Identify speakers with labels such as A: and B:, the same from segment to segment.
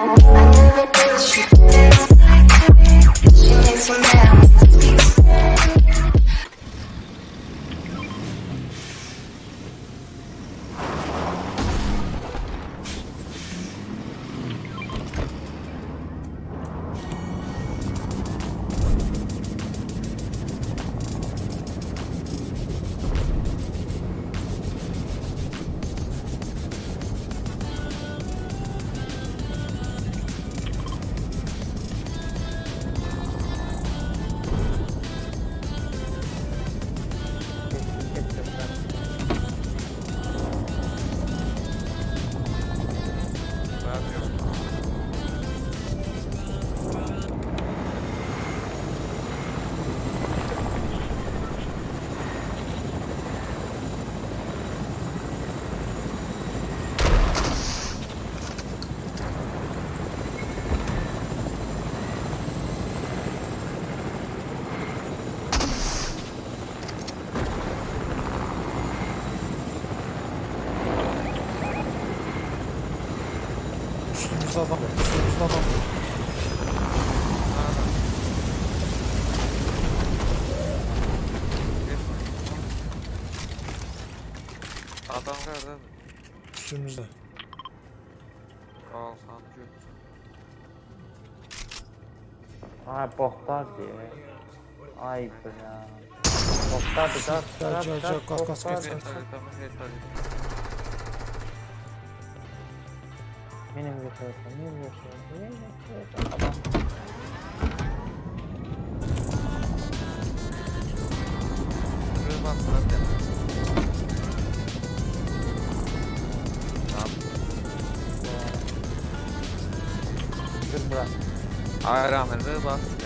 A: I do it, Üstümüzde adam adam.
B: Nerede? Nerede?
A: Üstümüzde.
B: Al sancı.
C: Ay boklar diye. Ay bla. Boklar bir daha
A: Gel, gel, gel, kalk, kalk, kalk,
C: boklar.
A: kalk.
B: Haritamı haritamı.
C: Benim götürsün, benim götürsün, benim götürsün. Adam
B: Buraya bak bırak ya. Bas.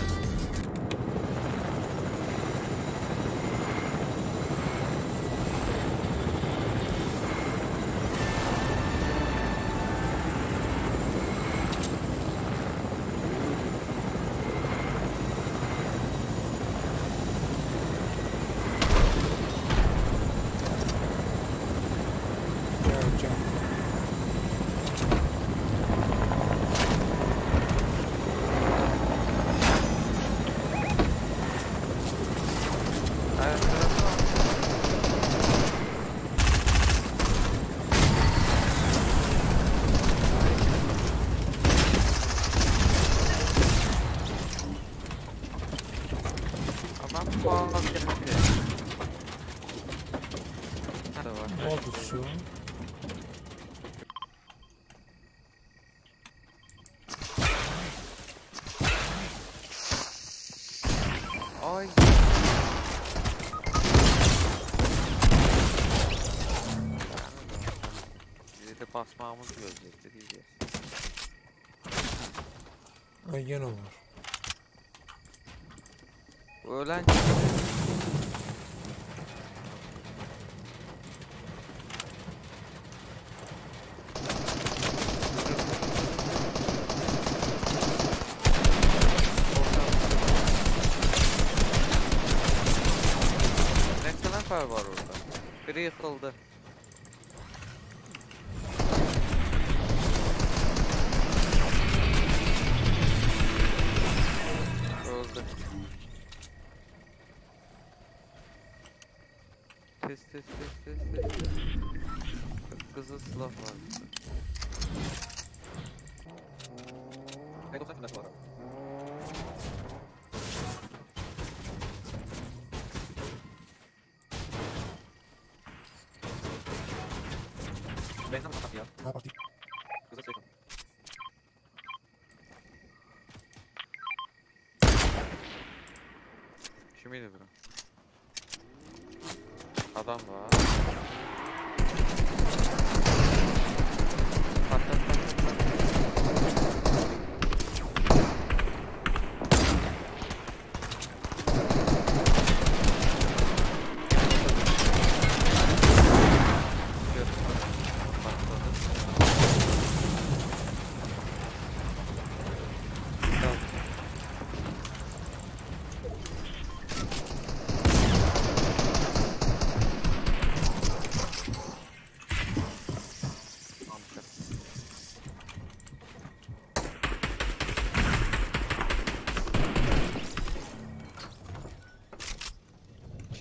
B: Ay. Bizi de basmamız gözlekti diyeceğiz.
A: Ay gene var.
B: Öğlen Ne kadar var orada? Biri yıkıldı. Öldü. Test test test test. test. Kızıl silah var. Ne doksan kimde var? Ben de mi ya?
A: Ha bak.
B: Kızıl silah. Kimiydi bura? Adam var.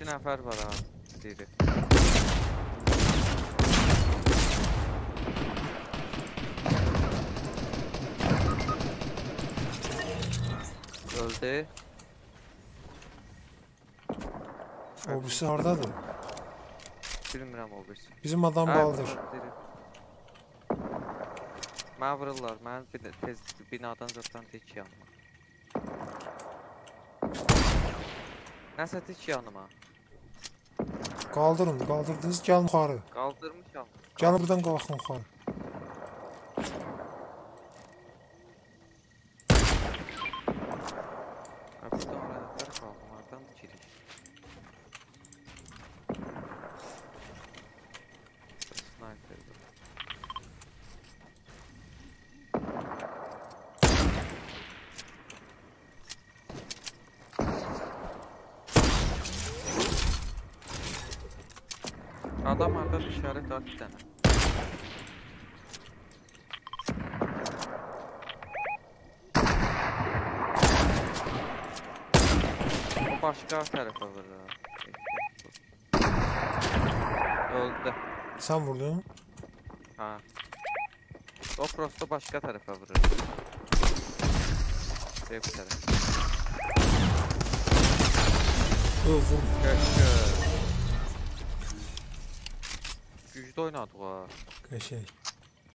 B: 2 nəfər var ha. Biri. Öldü.
A: O birisi hardadır?
B: Bilmirəm o birisi.
A: Bizim adam
B: Hə, biri. Mənə vururlar. Mən tez binadan zaten tek yanıma. Nəsə tek yanıma.
A: Qaldırın, qaldırdınız. Gəlin yuxarı.
B: Qaldırmışam.
A: Gəlin buradan qalxın yuxarı.
B: Adam orada işaret at bir tane. O başka tarafa ha. Öldü.
A: Sən vurdun.
B: Ha. O prosto başka tarafa vurur. Şey bu taraf. 유도이나 도가.
A: 그시